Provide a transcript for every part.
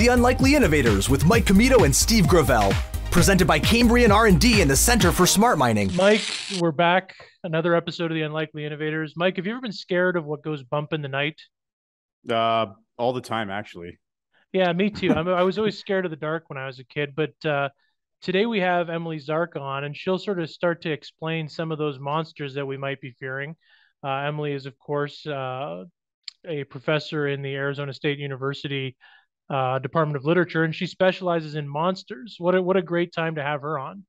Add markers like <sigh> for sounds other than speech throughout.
The Unlikely Innovators with Mike Commito and Steve Gravel. Presented by Cambrian R&D and the Center for Smart Mining. Mike, we're back. Another episode of The Unlikely Innovators. Mike, have you ever been scared of what goes bump in the night? Uh, all the time, actually. Yeah, me too. I'm, <laughs> i was always scared of the dark when I was a kid, but uh, today we have Emily Zarka on, and she'll sort of start to explain some of those monsters that we might be fearing. Uh, Emily is, of course, uh, a professor in the Arizona State University uh, Department of Literature, and she specializes in monsters. What a, what a great time to have her on.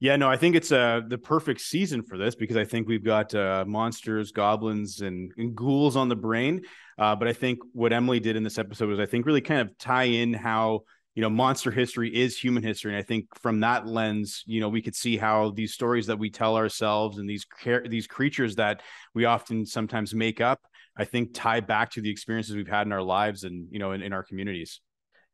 Yeah, no, I think it's uh, the perfect season for this because I think we've got uh, monsters, goblins, and, and ghouls on the brain. Uh, but I think what Emily did in this episode was, I think, really kind of tie in how you know monster history is human history, and I think from that lens, you know, we could see how these stories that we tell ourselves and these these creatures that we often sometimes make up I think tie back to the experiences we've had in our lives and you know in, in our communities.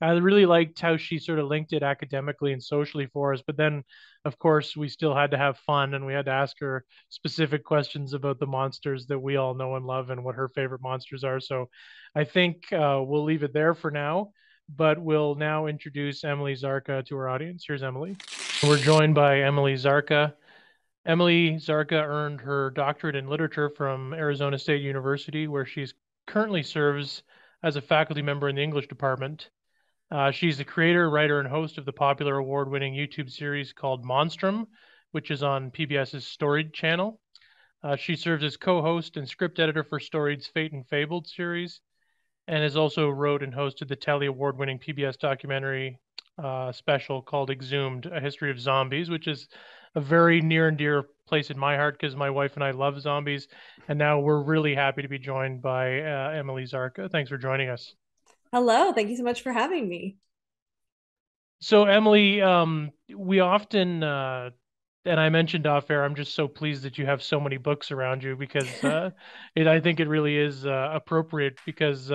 I really liked how she sort of linked it academically and socially for us, but then of course we still had to have fun and we had to ask her specific questions about the monsters that we all know and love and what her favorite monsters are. So I think uh, we'll leave it there for now, but we'll now introduce Emily Zarka to our audience. Here's Emily. We're joined by Emily Zarka. Emily Zarka earned her doctorate in literature from Arizona State University, where she currently serves as a faculty member in the English department. Uh, she's the creator, writer, and host of the popular award winning YouTube series called Monstrum, which is on PBS's Storied channel. Uh, she serves as co host and script editor for Storied's Fate and Fabled series, and has also wrote and hosted the Telly award winning PBS documentary uh, special called Exhumed A History of Zombies, which is a very near and dear place in my heart because my wife and I love zombies. And now we're really happy to be joined by uh, Emily Zarka. Thanks for joining us. Hello. Thank you so much for having me. So, Emily, um, we often, uh, and I mentioned off air, I'm just so pleased that you have so many books around you because uh, <laughs> it, I think it really is uh, appropriate because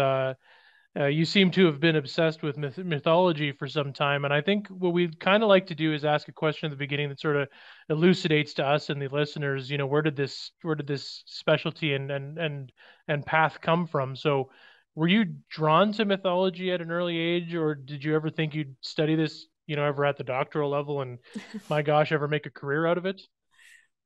uh, you seem to have been obsessed with myth- mythology for some time, and I think what we'd kind of like to do is ask a question at the beginning that sort of elucidates to us and the listeners, you know, where did this where did this specialty and and and and path come from? So, were you drawn to mythology at an early age, or did you ever think you'd study this, you know, ever at the doctoral level, and <laughs> my gosh, ever make a career out of it?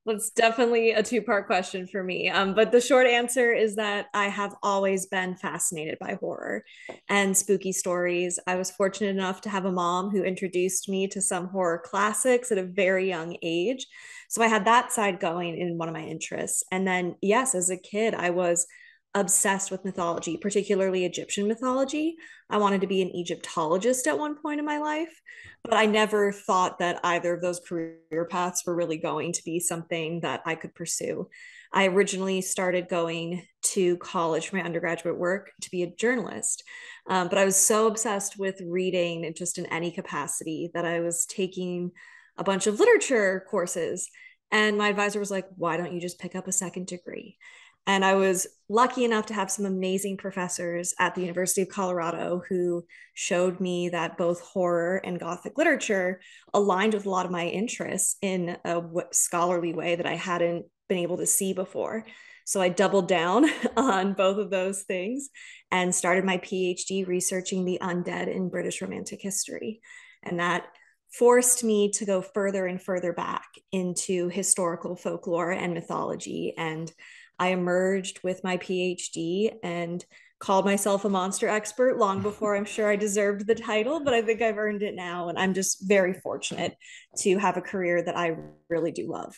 That's definitely a two part question for me. Um, but the short answer is that I have always been fascinated by horror and spooky stories. I was fortunate enough to have a mom who introduced me to some horror classics at a very young age. So I had that side going in one of my interests. And then, yes, as a kid, I was obsessed with mythology, particularly Egyptian mythology. I wanted to be an Egyptologist at one point in my life, but I never thought that either of those career paths were really going to be something that I could pursue. I originally started going to college for my undergraduate work to be a journalist, um, but I was so obsessed with reading just in any capacity that I was taking a bunch of literature courses. And my advisor was like, why don't you just pick up a second degree? And I was lucky enough to have some amazing professors at the University of Colorado who showed me that both horror and Gothic literature aligned with a lot of my interests in a scholarly way that I hadn't been able to see before. So I doubled down <laughs> on both of those things and started my PhD researching the undead in British Romantic history. And that forced me to go further and further back into historical folklore and mythology and I emerged with my PhD and called myself a monster expert long before I'm sure I deserved the title, but I think I've earned it now. And I'm just very fortunate to have a career that I really do love.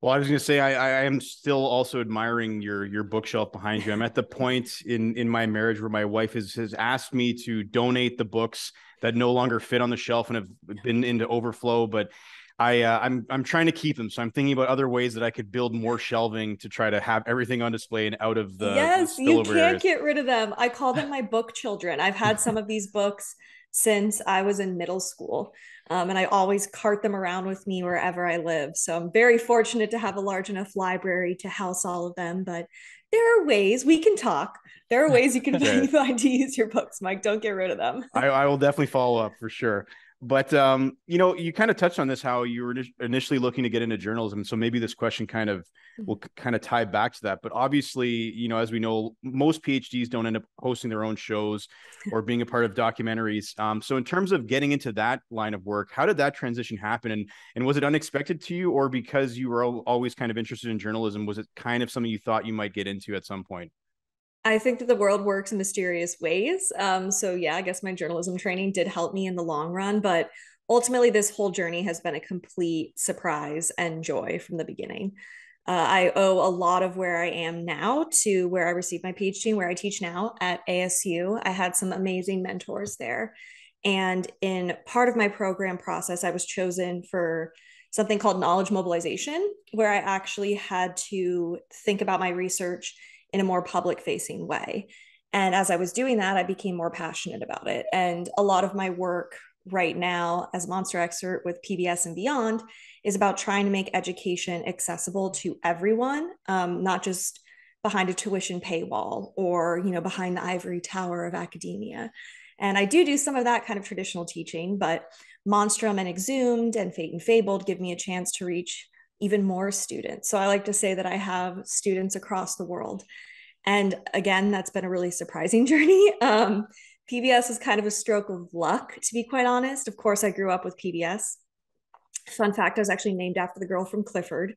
Well, I was going to say I, I am still also admiring your your bookshelf behind you. I'm at the point in in my marriage where my wife has has asked me to donate the books that no longer fit on the shelf and have been into overflow. But I uh, I'm I'm trying to keep them, so I'm thinking about other ways that I could build more shelving to try to have everything on display and out of the yes, you can't areas. get rid of them. I call them <laughs> my book children. I've had some of these books since I was in middle school, um, and I always cart them around with me wherever I live. So I'm very fortunate to have a large enough library to house all of them. But there are ways we can talk. There are ways you can <laughs> find <laughs> to use your books, Mike. Don't get rid of them. I, I will definitely follow up for sure. But um, you know, you kind of touched on this how you were initially looking to get into journalism. So maybe this question kind of mm-hmm. will kind of tie back to that. But obviously, you know, as we know, most PhDs don't end up hosting their own shows <laughs> or being a part of documentaries. Um, so in terms of getting into that line of work, how did that transition happen? And and was it unexpected to you, or because you were always kind of interested in journalism, was it kind of something you thought you might get into at some point? I think that the world works in mysterious ways. Um, so yeah, I guess my journalism training did help me in the long run, but ultimately, this whole journey has been a complete surprise and joy from the beginning. Uh, I owe a lot of where I am now to where I received my PhD and where I teach now at ASU. I had some amazing mentors there. And in part of my program process, I was chosen for something called knowledge mobilization, where I actually had to think about my research in a more public facing way. And as I was doing that, I became more passionate about it. And a lot of my work right now as Monster Expert with PBS and beyond is about trying to make education accessible to everyone, um, not just behind a tuition paywall or you know behind the ivory tower of academia. And I do do some of that kind of traditional teaching, but Monstrum and Exhumed and Fate and Fabled give me a chance to reach even more students. So I like to say that I have students across the world. And again, that's been a really surprising <laughs> journey. Um, PBS is kind of a stroke of luck, to be quite honest. Of course, I grew up with PBS. Fun fact, I was actually named after the girl from Clifford,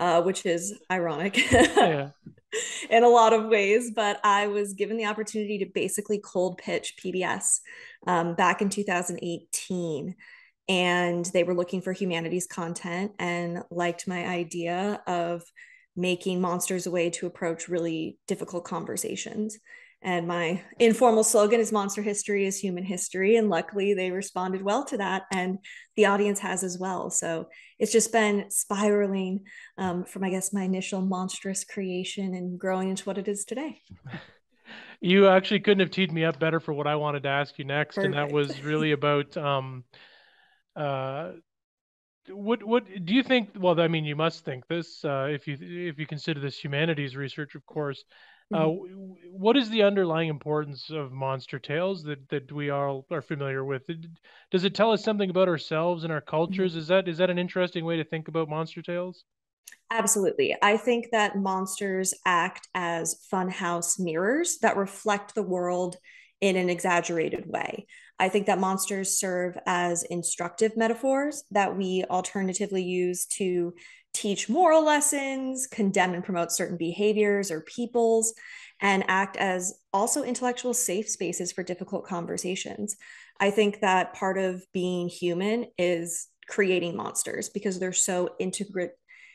uh, which is ironic yeah. <laughs> in a lot of ways. But I was given the opportunity to basically cold pitch PBS um, back in 2018 and they were looking for humanities content and liked my idea of making monsters a way to approach really difficult conversations. And my informal slogan is Monster History is Human History. And luckily, they responded well to that, and the audience has as well. So it's just been spiraling um, from, I guess, my initial monstrous creation and growing into what it is today. <laughs> You actually couldn't have teed me up better for what I wanted to ask you next, Perfect. and that was really about um, uh, what what do you think? Well, I mean, you must think this uh, if you if you consider this humanities research, of course. Uh, mm-hmm. what is the underlying importance of monster tales that that we all are familiar with? Does it tell us something about ourselves and our cultures? Mm-hmm. Is that is that an interesting way to think about monster tales? Absolutely. I think that monsters act as funhouse mirrors that reflect the world in an exaggerated way. I think that monsters serve as instructive metaphors that we alternatively use to teach moral lessons, condemn and promote certain behaviors or peoples, and act as also intellectual safe spaces for difficult conversations. I think that part of being human is creating monsters because they're so integrate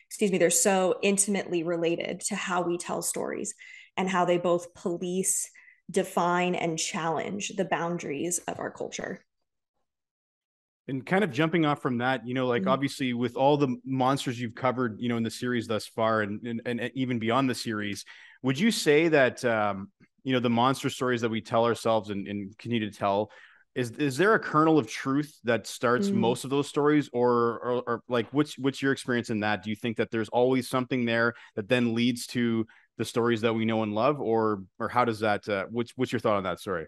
excuse me they're so intimately related to how we tell stories and how they both police define and challenge the boundaries of our culture and kind of jumping off from that you know like mm-hmm. obviously with all the monsters you've covered you know in the series thus far and, and, and even beyond the series would you say that um you know the monster stories that we tell ourselves and, and continue to tell is is there a kernel of truth that starts mm. most of those stories or, or, or like what's what's your experience in that do you think that there's always something there that then leads to the stories that we know and love or or how does that uh, what's what's your thought on that story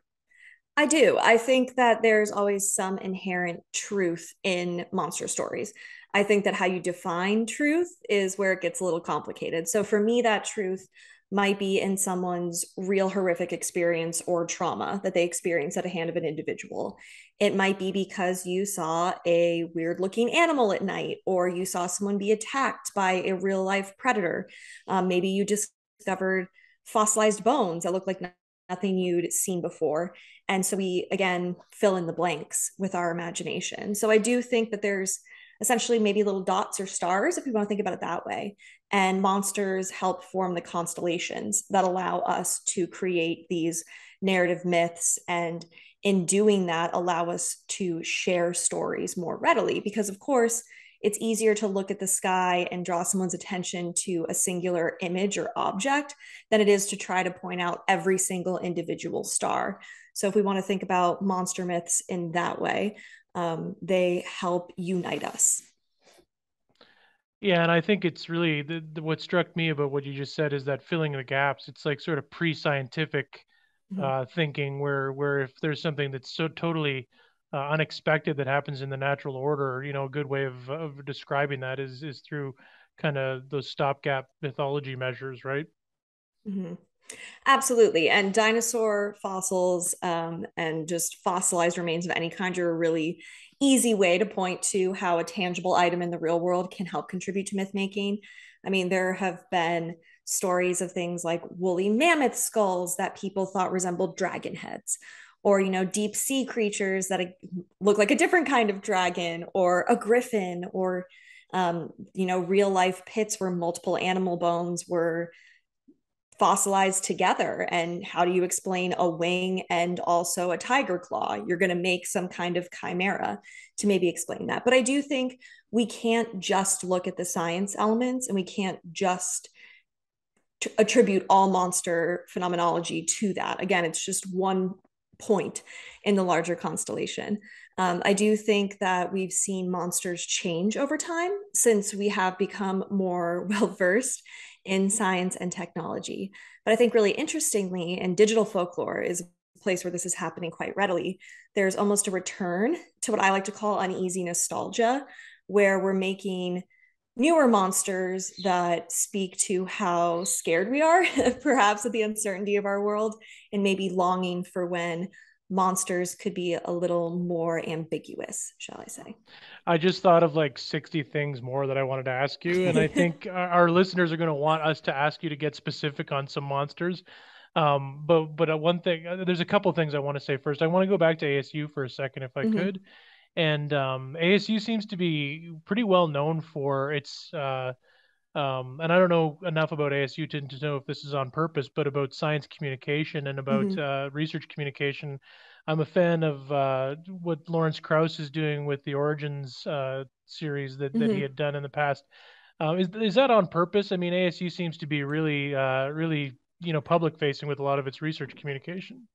I do. I think that there's always some inherent truth in monster stories. I think that how you define truth is where it gets a little complicated. So for me, that truth might be in someone's real horrific experience or trauma that they experience at a hand of an individual. It might be because you saw a weird looking animal at night, or you saw someone be attacked by a real life predator. Um, maybe you just discovered fossilized bones that look like nothing you'd seen before. And so we, again, fill in the blanks with our imagination. So I do think that there's essentially maybe little dots or stars, if we want to think about it that way. And monsters help form the constellations that allow us to create these narrative myths. And in doing that, allow us to share stories more readily. Because, of course, it's easier to look at the sky and draw someone's attention to a singular image or object than it is to try to point out every single individual star. So, if we want to think about monster myths in that way, um, they help unite us. Yeah, and I think it's really the, the, what struck me about what you just said is that filling the gaps. It's like sort of pre-scientific mm-hmm. uh, thinking, where where if there's something that's so totally uh, unexpected that happens in the natural order. You know, a good way of, of describing that is is through kind of those stopgap mythology measures, right? Mm-hmm. Absolutely. And dinosaur fossils um, and just fossilized remains of any kind are a really easy way to point to how a tangible item in the real world can help contribute to myth making. I mean, there have been stories of things like woolly mammoth skulls that people thought resembled dragon heads or you know deep sea creatures that look like a different kind of dragon or a griffin or um, you know real life pits where multiple animal bones were fossilized together. And how do you explain a wing and also a tiger claw? You're going to make some kind of chimera to maybe explain that. But i do think we can't just look at the science elements and we can't just attribute all monster phenomenology to that. Again it's just one point in the larger constellation um, I do think that we've seen monsters change over time since we have become more <laughs> well versed in science and technology. But I think really interestingly, and digital folklore is a place where this is happening quite readily. There's almost a return to what I like to call uneasy nostalgia, where we're making newer monsters that speak to how scared we are, <laughs> perhaps at the uncertainty of our world, and maybe longing for when monsters could be a little more ambiguous, shall I say. I just thought of like 60 things more that I wanted to ask you. And I <laughs> think our listeners are going to want us to ask you to get specific on some monsters. Um, but but uh, one thing, uh, there's a couple things I want to say first. I want to go back to ASU for a second, if I mm-hmm. could. And um, ASU seems to be pretty well known for its, uh, um, and I don't know enough about ASU to, to know if this is on purpose, but about science communication and about mm-hmm. uh, research communication I'm a fan of uh, what Lawrence Krauss is doing with the Origins uh, series that, that mm-hmm. he had done in the past. Uh, is is that on purpose? I mean, ASU seems to be really, uh, really, you know, public facing with a lot of its research communication.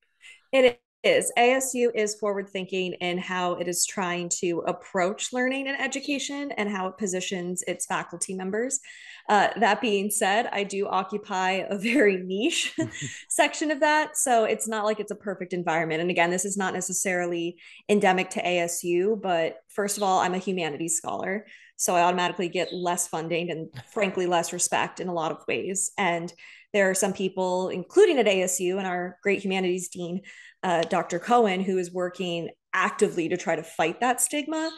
It is. ASU is forward thinking in how it is trying to approach learning and education and how it positions its faculty members. Uh, that being said, I do occupy a <laughs> very niche <laughs> section of that. So it's not like it's a perfect environment. And again, this is not necessarily endemic to ASU, but first of all, I'm a humanities scholar. So I automatically get less funding and frankly less respect in a lot of ways. And there are some people, including at ASU and our great humanities dean, uh, Dr. Cohen, who is working actively to try to fight that stigma.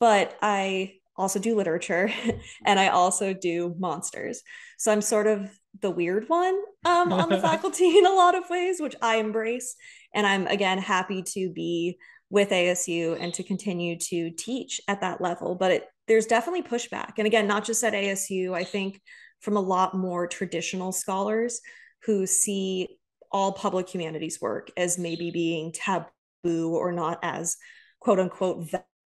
But I also do literature <laughs> and I also do monsters. So I'm sort of the weird one um, on the <laughs> faculty in a lot of ways, which I embrace. And I'm again happy to be with ASU and to continue to teach at that level. But it, there's definitely pushback. And again, not just at ASU, I think from a lot more traditional scholars who see all public humanities work as maybe being taboo or not as quote unquote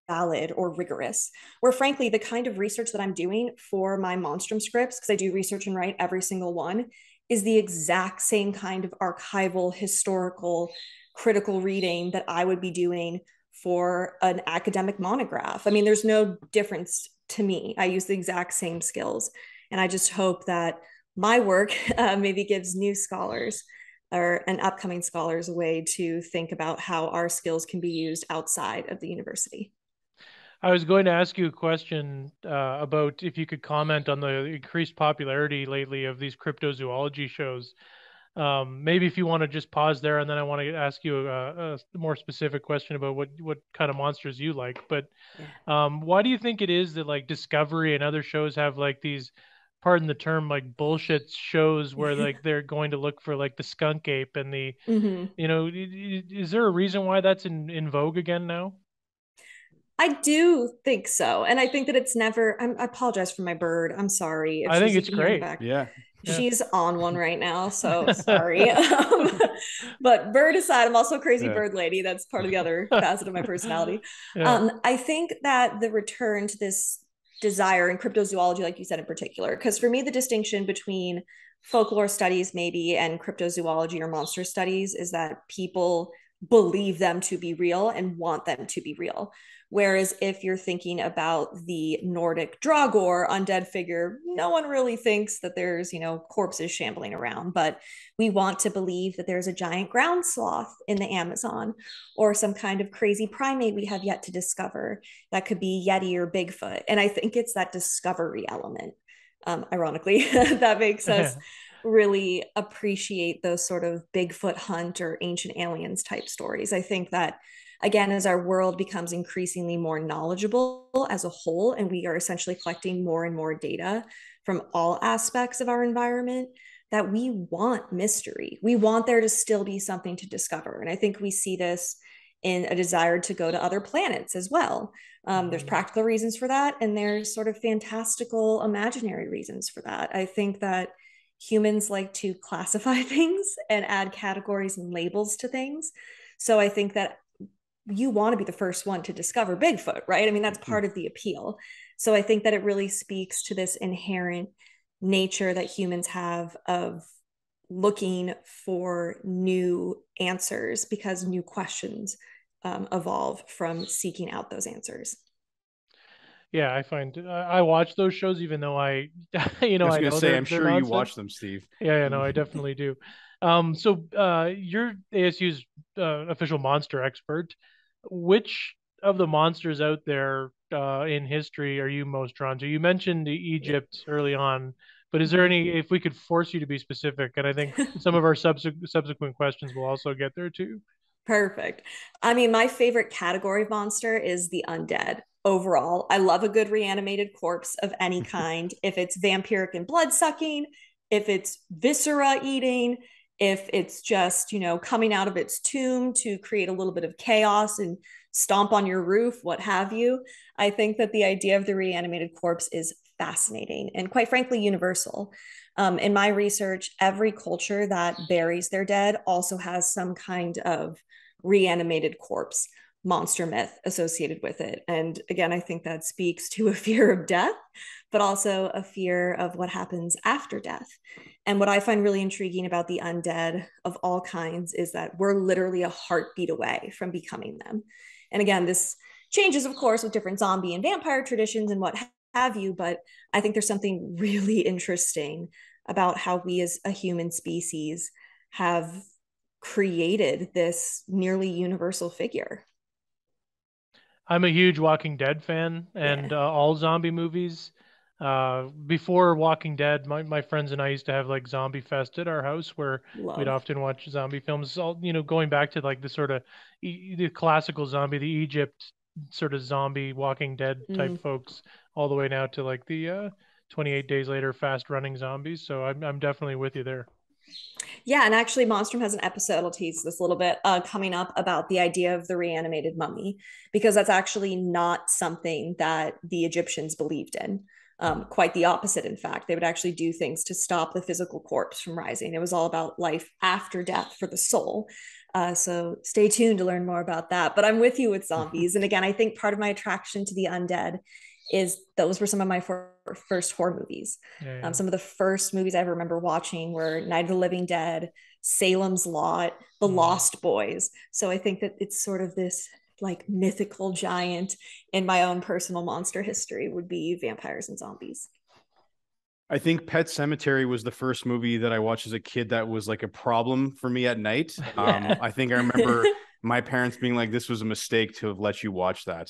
valid or rigorous. Where frankly, the kind of research that I'm doing for my Monstrum scripts, because I do research and write every single one, is the exact same kind of archival, historical, critical reading that I would be doing for an academic monograph. I mean, there's no difference to me. I use the exact same skills. And I just hope that my work <laughs> uh, maybe gives new scholars or an upcoming scholars way to think about how our skills can be used outside of the university. I was going to ask you a question uh, about if you could comment on the increased popularity lately of these cryptozoology shows. Um, maybe if you want to just pause there, and then I want to ask you a, a, more specific question about what what kind of monsters you like. But um, why do you think it is that like Discovery and other shows have like these, pardon the term, like bullshit shows where <laughs> like they're going to look for like the skunk ape and the, mm-hmm. you know, is there a reason why that's in in vogue again now? I do think so. And I think that it's never, I'm, i apologize for my bird. I'm sorry. I think it's great. Yeah. She's yeah. on one right now. So <laughs> sorry. um, <laughs> but bird aside, I'm also a crazy yeah. bird lady. That's part of the other facet of my personality. Yeah. Um, I think that the return to this desire in cryptozoology, like you said in particular, because for me, the distinction between folklore studies, maybe, and cryptozoology or monster studies is that people believe them to be real and want them to be real. Whereas if you're thinking about the Nordic Draugr undead figure, no one really thinks that there's, you know, corpses shambling around, but we want to believe that there's a giant ground sloth in the Amazon or some kind of crazy primate we have yet to discover. That could be Yeti or Bigfoot. And I think it's that discovery element, um, ironically, <laughs> that makes us <laughs> really appreciate those sort of Bigfoot hunt or ancient aliens type stories. I think that again, as our world becomes increasingly more knowledgeable as a whole, and we are essentially collecting more and more data from all aspects of our environment, that we want mystery. We want there to still be something to discover. And I think we see this in a desire to go to other planets as well. Um, there's mm-hmm. practical reasons for that, and there's sort of fantastical, imaginary reasons for that. I think that humans like to <laughs> classify things and add categories and labels to things. So I think that you want to be the first one to discover Bigfoot, right? I mean, that's mm-hmm. part of the appeal. So I think that it really speaks to this inherent nature that humans have of looking for new answers because new questions um, evolve from seeking out those answers. Yeah, I find I watch those shows even though I, <laughs> you know, I was going to say I'm sure nonsense. you watch them, Steve. Yeah, yeah, no, I <laughs> definitely do. Um, so uh, you're ASU's uh, official monster expert. Which of the monsters out there uh, in history are you most drawn to? You mentioned Egypt early on, but is there any? If we could force you to be specific, and I think some of our subsequent subsequent questions will also get there too. Perfect. I mean, my favorite category of monster is the undead overall. I love a good reanimated corpse of any <laughs> kind. if it's vampiric and blood sucking, if it's viscera eating, if it's just, you know, coming out of its tomb to create a little bit of chaos and stomp on your roof, what have you. I think that the idea of the reanimated corpse is fascinating and quite frankly universal. Um, in my research, every culture that buries their dead also has some kind of reanimated corpse monster myth associated with it. And again, I think that speaks to <laughs> a fear of death, but also a fear of what happens after death. And what I find really intriguing about the undead of all kinds is that we're literally a heartbeat away from becoming them. And again, this changes, of course, with different zombie and vampire traditions and what have you, but I think there's something <laughs> really interesting about how we as a human species have created this nearly universal figure. I'm a huge Walking Dead fan and yeah. uh, all zombie movies. Uh, before Walking Dead, my, my friends and I used to have like Zombie Fest at our house where Love. we'd often watch zombie films. All you know, going back to like the sort of e- the classical zombie, the Egypt sort of zombie Walking Dead type mm. folks, all the way now to like the uh, 28 days later fast running zombies. So I'm I'm definitely with you there. Yeah, and actually, Monstrum has an episode. I'll tease this a little bit uh, coming up about the idea of the reanimated mummy, because that's actually not something that the Egyptians believed in. Um, quite the opposite, in fact. They would actually do things to stop the physical corpse from rising. It was all about life after death for the soul. Uh, so stay tuned to learn more about that. But I'm with you with zombies. And again, I think part of my attraction to the undead is those were some of my for, first horror movies. Yeah, yeah. Um, some of the first movies I ever remember watching were Night of the Living Dead, Salem's Lot, The mm. Lost Boys. So I think that it's sort of this like mythical giant in my own personal monster history would be vampires and zombies. I think Pet Sematary was the first movie that I watched as a kid that was like a problem for me at night. <laughs> Um, I think I remember <laughs> my parents being like, "This was a mistake to have let you watch that."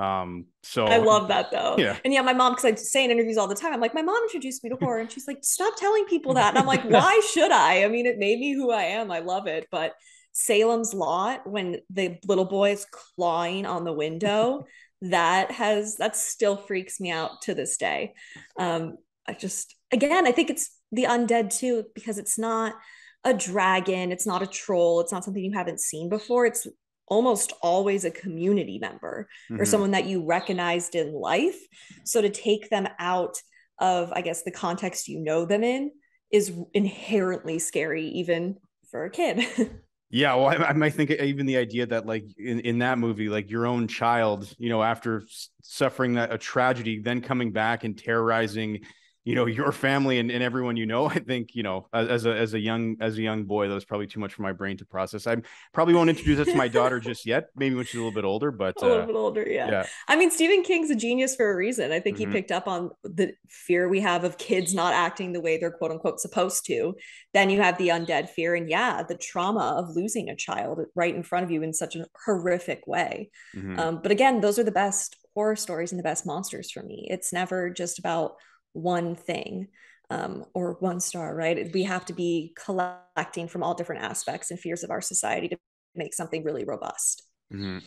Um, so I love that though. Yeah. And yeah, my mom, because I say in interviews all the time, I'm like, my mom introduced me to horror, and she's like, stop telling people that. And I'm like, <laughs> why should I? I mean, it made me who I am. I love it. But Salem's Lot, when the little boy is clawing on the window, <laughs> that has that still freaks me out to this day. Um, I just again, I think it's the undead too, because it's not a dragon, it's not a troll, it's not something you haven't seen before. It's almost always a community member mm-hmm. or someone that you recognized in life. So to take them out of, I guess, the context you know them in is inherently scary, even for a kid. <laughs> Yeah, well, I, I, might think even the idea that, like in, in that movie, like your own child, you know, after suffering that a tragedy, then coming back and terrorizing you know your family and, and everyone you know <laughs> i think you know as a as a young as a young boy that was probably too much for my brain to process i probably won't introduce that to my daughter just yet maybe when she's a little bit older <laughs> but a little uh, bit older yeah. yeah. i mean stephen king's a genius for a reason i think mm-hmm. he picked up on the fear we have of kids not acting the way they're quote unquote supposed to then you have the undead fear and yeah the trauma of losing a child right in front of you in such a horrific way mm-hmm. um, but again those are the best horror stories and the best monsters for me it's never just about one thing um, or one star, right? We have to be collecting from all different aspects and fears of our society to make something really robust. Mm-hmm.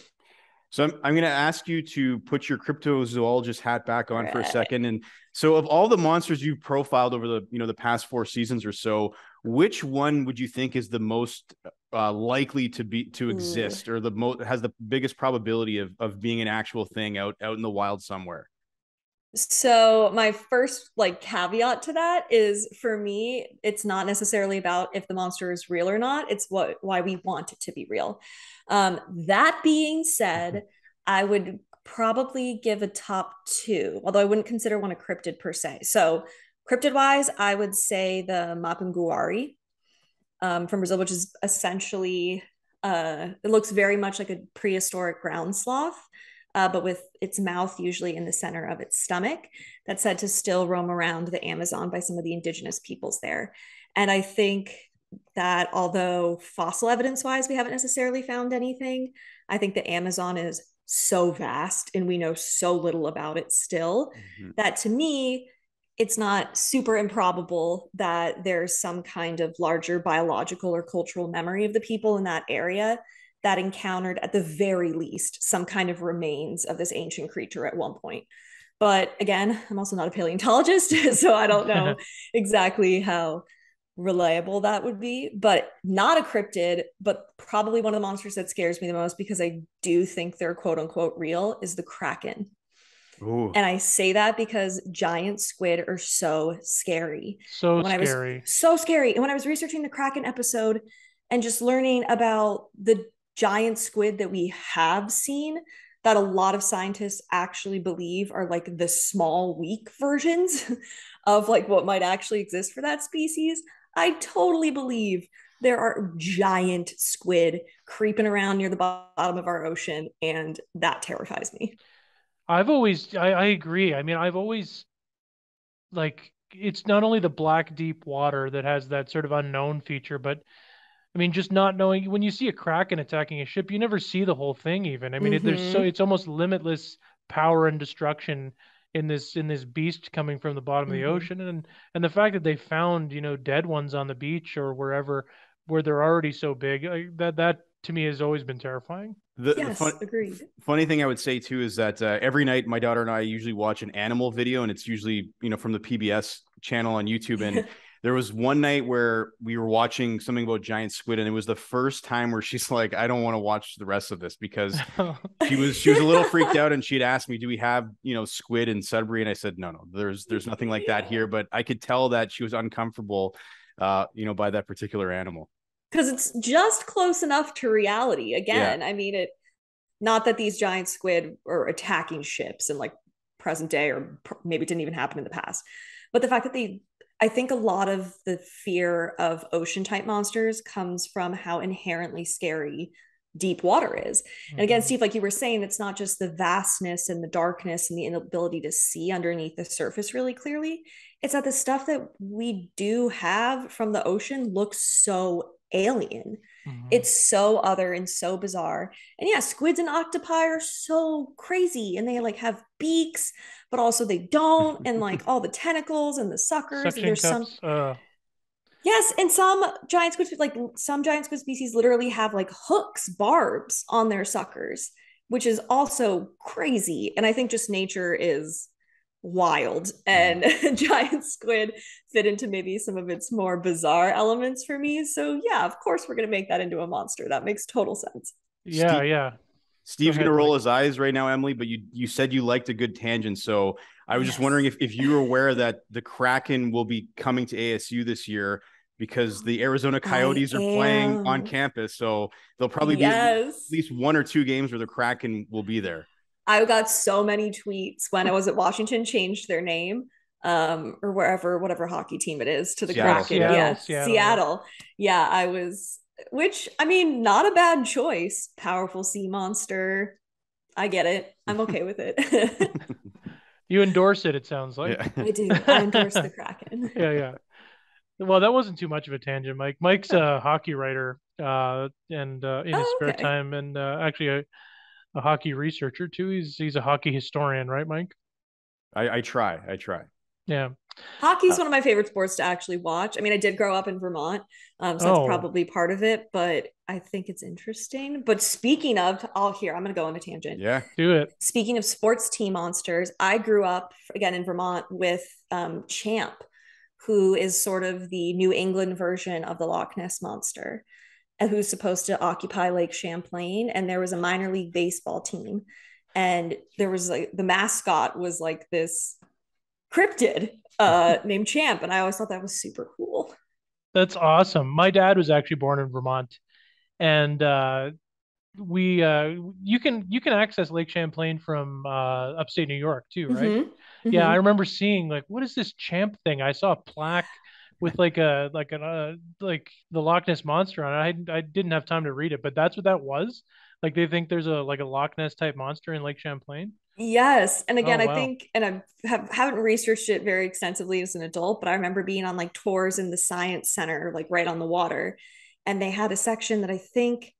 So I'm, I'm going to ask you to put your cryptozoologist hat back on right. for a second. And so, of all the monsters you've profiled over the you know the past four seasons or so, which one would you think is the most uh, likely to be to exist, Ooh. or the most has the biggest probability of of being an actual thing out out in the wild somewhere? So my first like caveat to that is for me, it's not necessarily about if the monster is real or not. It's what why we want it to be real. Um, that being said, I would probably give a top two, although I wouldn't consider one a cryptid per se. So cryptid wise, I would say the Mapinguari um, from Brazil, which is essentially uh, it looks very much like a prehistoric ground sloth uh, but with its mouth usually in the center of its stomach. That's said to still roam around the Amazon by some of the indigenous peoples there. And I think that although fossil evidence wise, we haven't necessarily found anything, I think the Amazon is so vast and we know so little about it still mm-hmm. that to me, it's not super improbable that there's some kind of larger biological or cultural memory of the people in that area that encountered at the very least some kind of remains of this ancient creature at one point. But again, I'm also not a paleontologist, <laughs> so I don't know <laughs> exactly how reliable that would be, but not a cryptid, but probably one of the monsters that scares me the most because I do think they're quote unquote real is the Kraken. Ooh. And I say that because giant squid are so scary. So when scary. I was, so scary. And when I was researching the Kraken episode and just learning about the giant squid that we have seen that a lot of scientists actually believe are like the small weak versions <laughs> of like what might actually exist for that species. I totally believe there are giant squid creeping around near the bottom of our ocean and that terrifies me. I've always i, I agree. I mean i've always like it's not only the black deep water that has that sort of unknown feature but I mean, just not knowing when you see a kraken attacking a ship, you never see the whole thing. Even I mean, mm-hmm. it, there's so mm-hmm. it's almost limitless power and destruction in this in this beast coming from the bottom mm-hmm. of the mm-hmm. ocean, and and the fact that they found you know dead ones on the beach or wherever where they're already so big that that to me has always been terrifying. The, yes, the fun, agreed. Funny thing I would say too is that uh, every night my daughter and I usually watch an animal video, and it's usually you know from the PBS channel on YouTube, and <laughs> there was one night where we were watching something about giant squid and it was the first time where she's <laughs> like i don't want to watch the rest of this because <laughs> she was she was a little freaked <laughs> out and she'd asked me do we have you know squid in sudbury? And i said no no there's there's nothing like that here but i could tell that she was uncomfortable uh you know by that particular animal. Because it's just close enough to reality again. Yeah. i mean it not that these giant squid are attacking ships in like present day or maybe it didn't even happen in the past but the fact that they I think a lot of the fear of ocean type monsters comes from how inherently scary deep water is. Mm-hmm. And again, mm-hmm. Steve, like you were saying, it's not just the vastness and the darkness and the inability to see underneath the surface really clearly. It's that the stuff that we do have from the ocean looks so alien. Mm-hmm. It's so other and so bizarre. And yeah, squids and octopi are so crazy and they like have beaks, but also they don't. and like <laughs> all the tentacles and the suckers. Suction and there's cups, some. Uh... Yes, and some giant squid, like some giant squid species, literally have like hooks, barbs on their suckers, which is also crazy. And I think just nature is wild and <laughs> giant squid fit into maybe some of its more bizarre elements for me so yeah of course we're going to make that into a monster that makes total sense yeah Steve, yeah steve's going to roll his eyes right now emily but you you said you liked a good tangent so i was yes. just wondering if, if you were aware that the kraken will be coming to asu this year because the Arizona Coyotes I are am. playing on campus. So there'll probably yes. be at least one or two games where the Kraken will be there. I got so many tweets when I was at Washington changed their name um, or wherever, whatever hockey team it is, to the Seattle. Kraken. Seattle, yeah, Seattle, Seattle. yeah. Yeah, I was, which I mean, not a bad choice. Powerful sea monster. I get it. I'm okay with it. <laughs> <laughs> You endorse it. It sounds like. Yeah. I do. I endorse the <laughs> Kraken. yeah, yeah. Well, that wasn't too much of a tangent, Mike. Mike's a hockey writer, uh, and uh, in his Oh, spare okay. time, and uh, actually a, a hockey researcher too. He's he's a hockey historian, right, Mike? I, I try. I try. Yeah. Hockey's Uh, one of my favorite sports to actually watch. I mean, I did grow up in Vermont, um, so that's Oh. probably part of it. But I think it's interesting. But speaking of, oh, here I'm going to go on a tangent. Yeah. Do it. Speaking of sports team monsters, I grew up again in Vermont with um, Champ, who is sort of the New England version of the Loch Ness monster, and who's supposed to occupy Lake Champlain. And there was a minor league baseball team, and there was like the mascot was like this cryptid uh, <laughs> named Champ, and I always thought that was super cool. That's awesome. My dad was actually born in Vermont, and uh, we uh, you can you can access Lake Champlain from uh, upstate New York too, right? Mhm. Yeah, Mhm. I remember seeing like, what is this champ thing? I saw a plaque with like a like an uh, like the Loch Ness monster on it. I I didn't have time to read it, but that's what that was. Like they think there's a like a Loch Ness type monster in Lake Champlain. Yes, and again, Oh, I think, and I have haven't researched it very extensively as an adult, but I remember being on like tours in the science center, like right on the water, and they had a section that I think,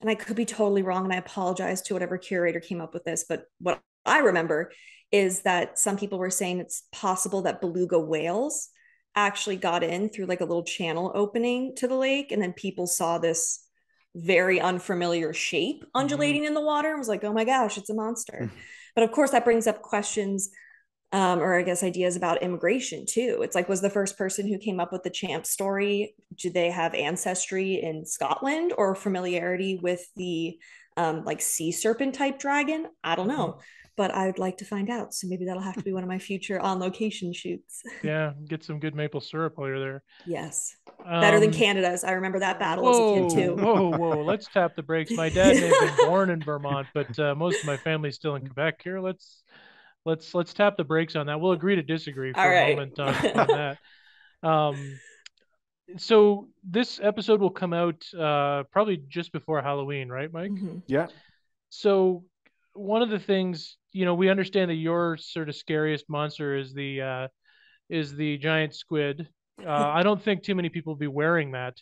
and I could be totally wrong, and I apologize to whatever curator came up with this, but what I remember is that some people were saying it's possible that beluga whales actually got in through like a little channel opening to the lake, and then people saw this very unfamiliar shape undulating in the water and was like, oh my gosh, it's a monster. But of course, that brings up questions, um, or I guess ideas about immigration too. It's like, was the first person who came up with the champ story, do they have ancestry in Scotland or familiarity with the um, like sea serpent type dragon? I don't know, but I'd like to find out. So maybe that'll have to be one of my future on location shoots. <laughs> Yeah, get some good maple syrup while you're there. yes, better than Um, Canada's. I remember that battle Whoa, as a kid too. whoa, whoa! Let's tap the brakes. My <laughs> dad may have been born in Vermont, but uh, most of my family's still in Quebec. Here, let's let's let's tap the brakes on that. We'll agree to disagree for All a right. moment on, on that. <laughs> Um, so this episode will come out uh, probably just before Halloween, right, Mike? Mhm. Yeah. So one of the things, you know, we understand that your sort of scariest monster is the uh, is the giant squid. <laughs> Uh, I don't think too many people will be wearing that.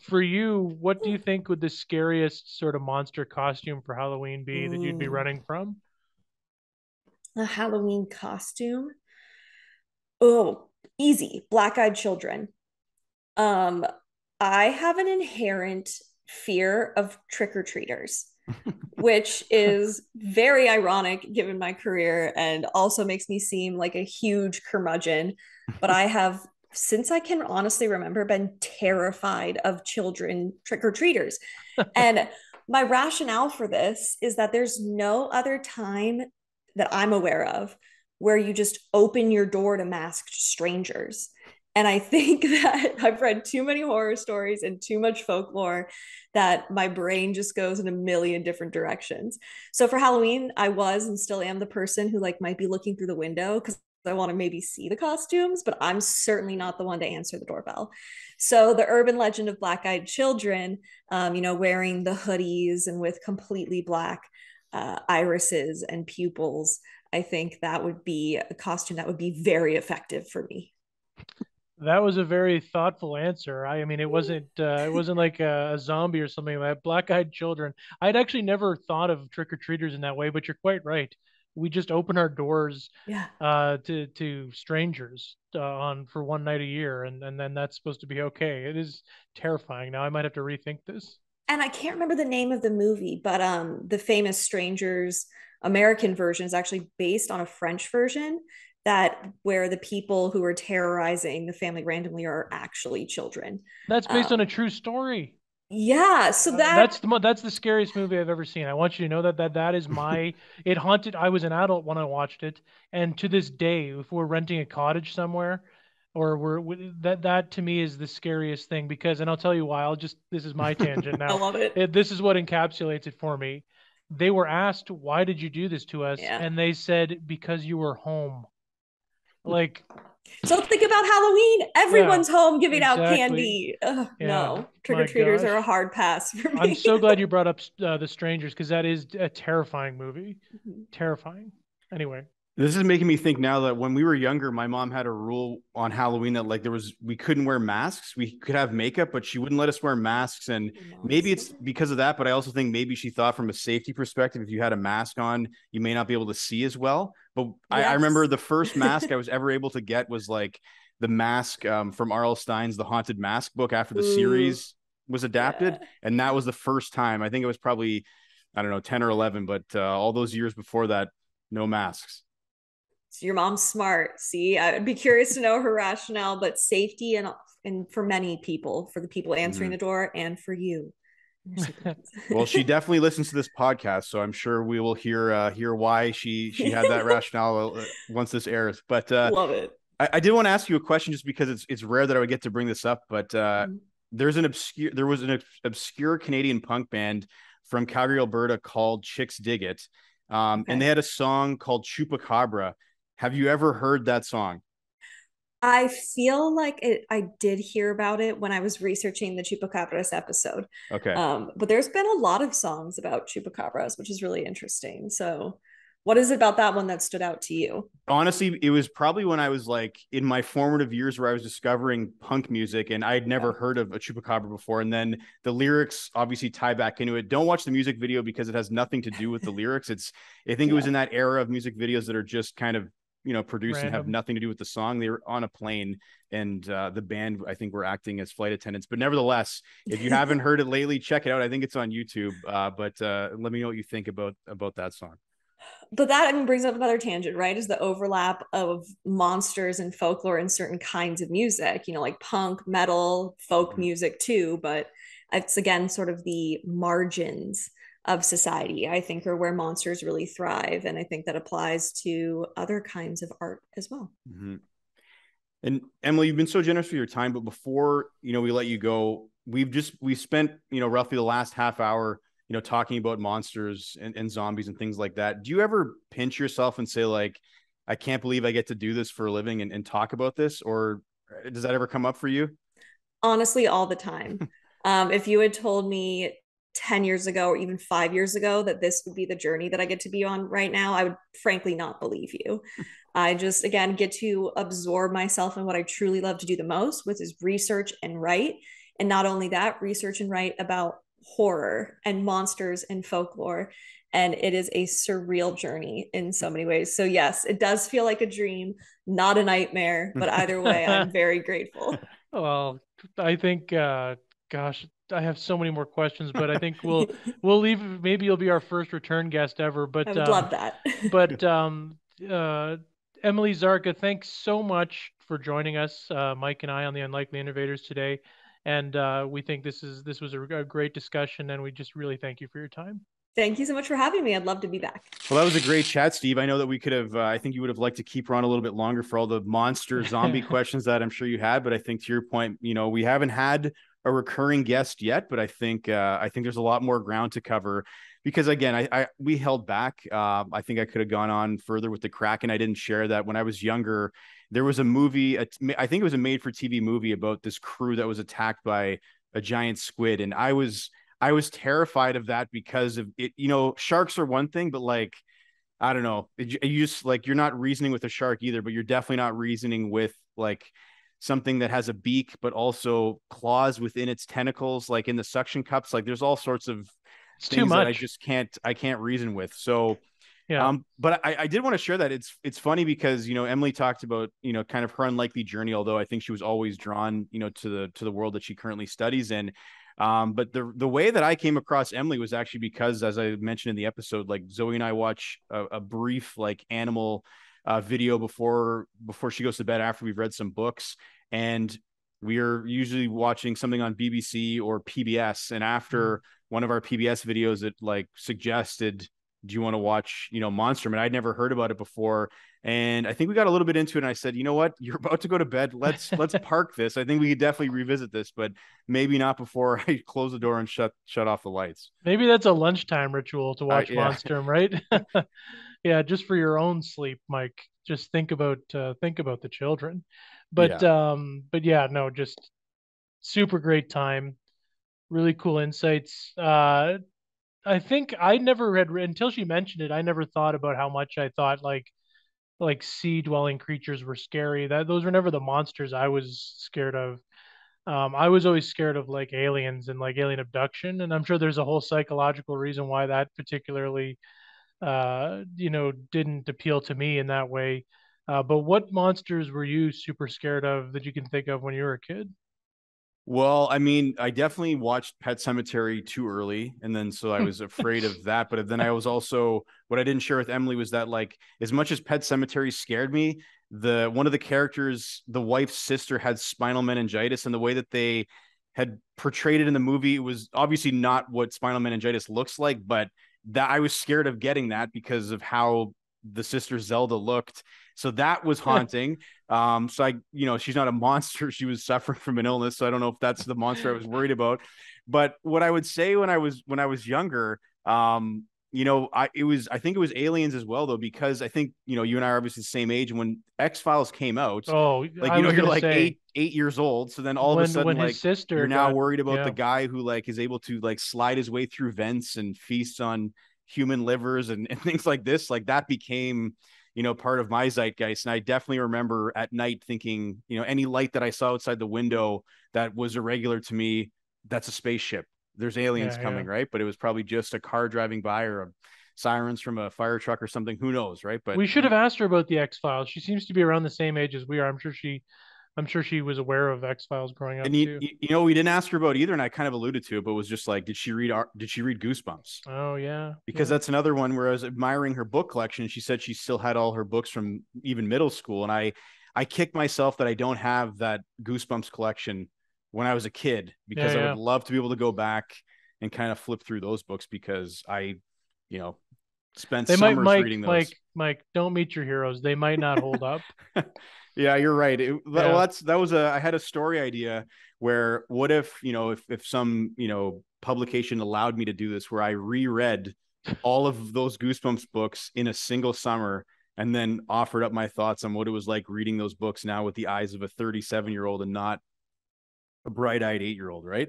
For you, what do you think would the scariest sort of monster costume for Halloween be that you'd be running from? a Halloween costume. Oh, easy. Black-eyed children. Um, I have an inherent fear of trick-or-treaters, which is very ironic given my career and also makes me seem like a huge curmudgeon. But I have, since I can honestly remember, been terrified of children trick-or-treaters. and my rationale for this is that there's no other time that I'm aware of where you just open your door to masked strangers. And I think <laughs> that I've read too many horror stories and too much folklore that my brain just goes in a million different directions. So for Halloween, I was and still am the person who like might be looking through the window because I want to maybe see the costumes, but I'm certainly not the one to answer the doorbell. So the urban legend of black-eyed children, um, you know, wearing the hoodies and with completely black uh, irises and pupils, I think that would be a costume that would be very effective for me. That was a very thoughtful answer. I, I mean, it wasn't uh, it wasn't like a, a zombie or something like that. Black-eyed children. I'd actually never thought of trick-or-treaters in that way, but you're quite right. We just open our doors Yeah. uh, to to strangers uh, on for one night a year, and and then that's supposed to be okay. It is terrifying. Now I might have to rethink this. And I can't remember the name of the movie, but um, the famous Strangers American version is actually based on a French version that where the people who are terrorizing the family randomly are actually children. That's based on Um, a true story. Yeah, so Uh, that that's the that's the scariest movie I've ever seen. I want you to know that that that is my <laughs> it haunted. I was an adult when I watched it, and to this day, if we're renting a cottage somewhere, or we're that that to me is the scariest thing because, and I'll tell you why. I'll just this is my <laughs> tangent now. I love it. It, this is what encapsulates it for me. They were asked, "Why did you do this to us?" Yeah. And they said, "Because you were home." Like so think about Halloween. Everyone's yeah, home giving exactly. out candy. Ugh, yeah. No, trick or treaters are a hard pass for me. I'm so glad you <laughs> brought up uh, The Strangers because that is a terrifying movie. Mm-hmm. Terrifying. Anyway. This is making me think now that when we were younger, my mom had a rule on Halloween that like there was we couldn't wear masks. We could have makeup, but she wouldn't let us wear masks. And maybe it's because of that, but I also think maybe she thought from a safety perspective, if you had a mask on, you may not be able to see as well. But yes. I, I, remember the first mask I was <laughs> ever able to get was like the mask um, from R.L. Stine's The Haunted Mask book after the Ooh. series was adapted, yeah. and that was the first time. I think it was probably I don't know ten or eleven, but uh, all those years before that, no masks. So your mom's smart. See, I'd be curious to know her rationale, but safety and and for many people, for the people answering mm-hmm. the door, and for you. <laughs> well, she definitely listens to this podcast, so I'm sure we will hear uh, hear why she she had that <laughs> rationale uh, once this airs. But uh, love it. I, I, did want to ask you a question, just because it's it's rare that I would get to bring this up. But uh, mm-hmm. there's an obscure there was an obscure Canadian punk band from Calgary, Alberta called Chixdiggit, um, okay. and they had a song called Chupacabra. Have you ever heard that song? I feel like it, I did hear about it when I was researching the chupacabras episode. Okay. Um, but there's been a lot of songs about chupacabras, which is really interesting. So, what is it about that one that stood out to you? Honestly, it was probably when I was like in my formative years where I was discovering punk music and I had never yeah. heard of a chupacabra before. And then the lyrics obviously tie back into it. Don't watch the music video because it has nothing to do with the <laughs> lyrics. It's, I think yeah. it was in that era of music videos that are just kind of you know produce Random. and have nothing to do with the song they were on a plane and uh, the band i think were acting as flight attendants but nevertheless if you haven't <laughs> heard it lately check it out i think it's on youtube uh, but uh, let me know what you think about about that song but that I mean, brings up another tangent, right? Is the overlap of monsters and folklore in certain kinds of music, you know, like punk, metal, folk mm-hmm. music too. But it's again sort of the margins of society, I think, are where monsters really thrive. And I think that applies to other kinds of art as well. Mm-hmm. And Emily, you've been so generous for your time, but before you know we let you go, we've just we spent you know roughly the last half hour you know talking about monsters and, and zombies and things like that. Do you ever pinch yourself and say like, I can't believe I get to do this for a living and, and talk about this, or does that ever come up for you? Honestly, all the time. <laughs> um, if you had told me 10 years ago or even five years ago that this would be the journey that I get to be on right now, I would frankly not believe you. <laughs> I just, again, get to absorb myself in what I truly love to do the most, which is research and write. And not only that, research and write about horror and monsters and folklore. And it is a surreal journey in so many ways. So, yes, it does feel like a dream, not a nightmare, but either way, I'm <laughs> very grateful. Well, I think, uh, gosh, I have so many more questions, but I think we'll <laughs> we'll leave. Maybe you'll be our first return guest ever. But I would um, love that. <laughs> but um, uh, Emily Zarka, thanks so much for joining us, uh, Mike and I, on the Unlikely Innovators today. And uh, we think this is this was a, a great discussion, and we just really thank you for your time. Thank you so much for having me. I'd love to be back. Well, that was a great chat, Steve. I know that we could have, uh, I think you would have liked to keep her on a little bit longer for all the monster <laughs> zombie questions that I'm sure you had. But I think to your point, you know, we haven't had a recurring guest yet, but I think uh, I think there's a lot more ground to cover because again, I, I we held back. Uh, I think I could have gone on further with the Kraken. I didn't share that when I was younger. There was a movie, a, I think it was a made-for-TV movie about this crew that was attacked by a giant squid, and I was I was terrified of that because of it. You know, sharks are one thing, but like I don't know, you just like you're not reasoning with a shark either, but you're definitely not reasoning with like something that has a beak but also claws within its tentacles like in the suction cups like there's all sorts of it's things that i just can't i can't reason with. So yeah. um but i i did want to share that. It's it's funny because you know emily talked about you know kind of her unlikely journey although i think she was always drawn you know to the to the world that she currently studies in. Um, but the the way that I came across Emily was actually because, as I mentioned in the episode, like Zoe and I watch a, a brief like animal uh, video before before she goes to bed after we've read some books and we are usually watching something on BBC or PBS and after mm. one of our PBS videos it like suggested do you want to watch, you know, Monstrum? And I'd never heard about it before. And I think we got a little bit into it. And I said, you know what? You're <laughs> about to go to bed. Let's let's park this. I think we could definitely revisit this, but maybe not before <laughs> I close the door and shut shut off the lights. Maybe that's a lunchtime ritual to watch uh, yeah. Right? <laughs> yeah, just for your own sleep, Mike. Just think about uh, think about the children. But yeah. um, but yeah, no, just super great time. Really cool insights. Uh, I think I never had until she mentioned it. I never thought about how much I thought like like sea dwelling creatures were scary. That those were never the monsters I was scared of. Um, I was always scared of like aliens and like alien abduction, and I'm sure there's a whole psychological reason why that particularly, uh, you know, didn't appeal to me in that way. Uh, but what monsters were you super scared of that you can think of when you were a kid? Well, I mean, I definitely watched Pet Sematary too early, and then so I <laughs> was afraid of that. But then I was also what I didn't share with Emily was that like as much as Pet Sematary scared me, the one of the characters, the wife's sister, had spinal meningitis, and the way that they had portrayed it in the movie it was obviously not what spinal meningitis looks like, but that I was scared of getting that because of how the sister Zelda looked. So that was haunting. um, so I, you know, she's not a <laughs> monster. She was suffering from an illness. So I don't know if that's the monster I was worried about. But what I would say when I was when I was younger, um, you know, I it was I think it was aliens as well though, because I think, you know, you and I are obviously the same age. And when X Files came out, oh, like you know, you're like say, eight eight years old. So then all when, of a sudden, like sister you're now worried about yeah. the guy who like is able to like slide his way through vents and feast on human livers and, <laughs> and things like this. Like that became you know, part of my zeitgeist. And I definitely remember at night thinking, you know, any light that I saw outside the window that was irregular to me, that's a spaceship. There's aliens yeah, coming, yeah. right? But it was probably just a car driving by or a sirens from a fire truck or something. Who knows, right? But we should have asked her about the X Files. She seems to be around the same age as we are. I'm sure she I'm sure she was aware of X Files growing up. And you, too. you know, we didn't ask her about either, and I kind of alluded to it, but was just like, did she read? Did she read Goosebumps? Oh yeah, because yeah. that's another one where I was admiring her book collection. She said she still had all her books from even middle school, and I, I kicked myself that I don't have that Goosebumps collection when I was a kid because yeah, yeah. I would love to be able to go back and kind of flip through those books because I, you know, spent they summers might, Mike, reading those. Mike, Mike, don't meet your heroes. They might not hold up. <laughs> Yeah, you're right. It, yeah. Well, that's that was a I had a story idea where what if you know if if some you know publication allowed me to do this where I reread all of those Goosebumps books in a single summer and then offered up my thoughts on what it was like reading those books now with the eyes of a 37 year old and not a bright eyed eight year old, right?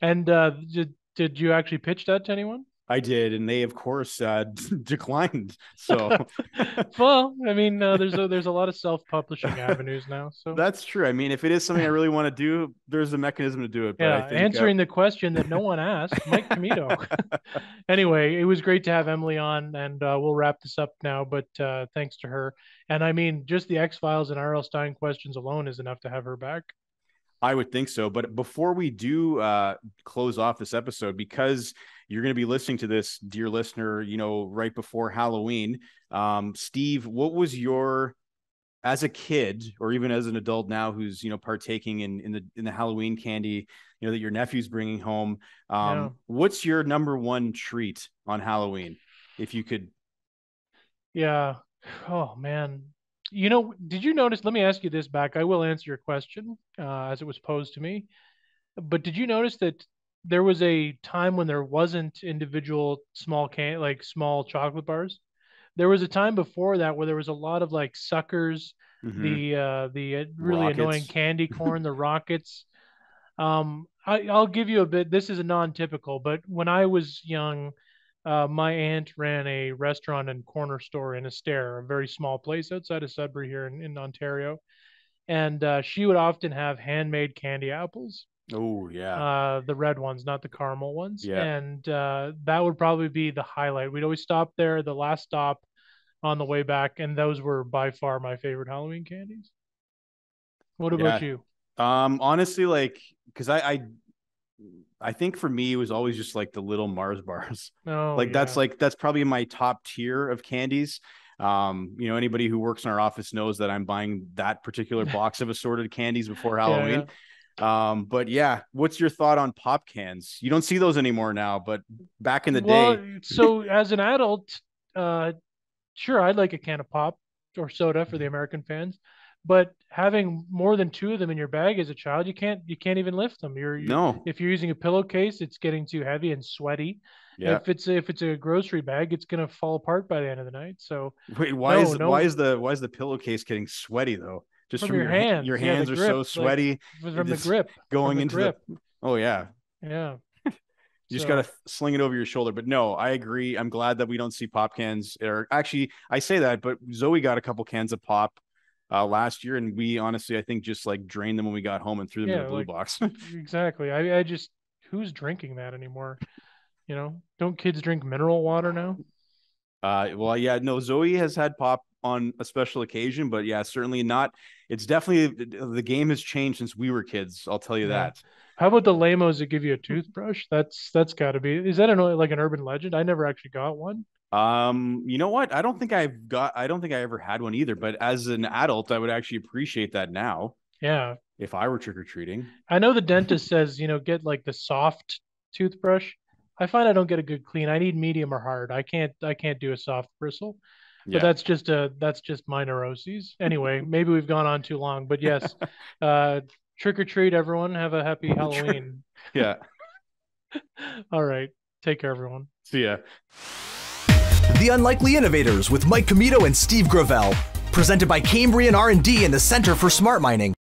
And uh, did did you actually pitch that to anyone? I did, and they of course uh, <laughs> declined. So, <laughs> well, I mean, uh, there's a there's a lot of self-publishing avenues now. So <laughs> that's true. I mean, if it is something I really want to do, there's a mechanism to do it. But yeah, think, answering uh... the question that no one asked, Mike Commito. anyway, it was great to have Emily on, and uh, we'll wrap this up now. But uh, thanks to her, and I mean, just the X Files and R.L. Stine questions alone is enough to have her back. I would think so. But before we do uh, close off this episode, because you're going to be listening to this, dear listener, you know, right before Halloween. Um, Steve, what was your as a kid or even as an adult now who's you know partaking in in the in the Halloween candy you know that your nephew's bringing home um yeah. what's your number one treat on Halloween if you could yeah oh man you know did you notice let me ask you this back I will answer your question uh, as it was posed to me but did you notice that there was a time when there wasn't individual small can like small chocolate bars. There was a time before that where there was a lot of like suckers, mm-hmm. the uh, the uh, really rockets. annoying candy <laughs> corn, the rockets. Um, I, I, will give you a bit. This is a non-typical, but when I was young, uh, my aunt ran a restaurant and corner store in Estaire, a very small place outside of Sudbury here in, in Ontario, and uh, she would often have handmade candy apples. Oh yeah. Uh, the red ones, not the caramel ones. Yeah. And uh, that would probably be the highlight. We'd always stop there, the last stop on the way back, and those were by far my favorite Halloween candies. What about yeah. you? Um, honestly, like, because I, I, I think for me it was always just like the little Mars <laughs> bars. Oh, like yeah. that's like that's probably my top tier of candies. Um, you know, anybody who works in our office knows that I'm buying that particular <laughs> box of assorted candies before Halloween. Yeah, um, but yeah, what's your thought on pop cans? You don't see those anymore now, but back in the well, day. so as an adult, uh, sure, I'd like a can of pop or soda for the American fans, but having more than two of them in your bag as a child, you can't you can't even lift them. You're, you're No. if you're using a pillowcase, it's getting too heavy and sweaty. Yeah. If it's if it's a grocery bag, it's gonna fall apart by the end of the night. So Wait, why No, is no. why is the why is the pillowcase getting sweaty though? Just From from, your your hands. Your Yeah, hands are grip, so like, sweaty from the grip, going the into grip. the. Oh yeah, yeah. <laughs> you just So- gotta sling it over your shoulder. But no, I agree. I'm glad that we don't see pop cans. Or actually, I say that, but Zoe got a couple cans of pop uh, last year, and we honestly, I think, just like drained them when we got home and threw them in the blue like- box. <laughs> Exactly. I, I just who's drinking that anymore? You know, don't kids drink mineral water now? Uh, well, yeah, no, Zoe has had pop on a special occasion, but yeah, certainly not. It's definitely the game has changed since we were kids. I'll tell you Yeah. that. How about the lamos that give you a toothbrush? That's that's got to be. Is that an like an urban legend? I never actually got one. Um, you know what? I don't think I've got. I don't think I ever had one either. But as an adult, I would actually appreciate that now Yeah, if I were trick or treating. I know the dentist <laughs> says you know get like the soft toothbrush. I find I don't get a good clean. I need medium or hard. I can't I can't do a soft bristle. But Yeah. that's just a that's just my neuroses. Anyway, <laughs> maybe we've gone on too long. But yes, uh, trick or treat, everyone. Have a happy Halloween. yeah. <laughs> All right, take care, everyone. See ya. The Unlikely Innovators with Mike Commito and Steve Gravel. Presented by Cambrian R&D and the Center for Smart Mining.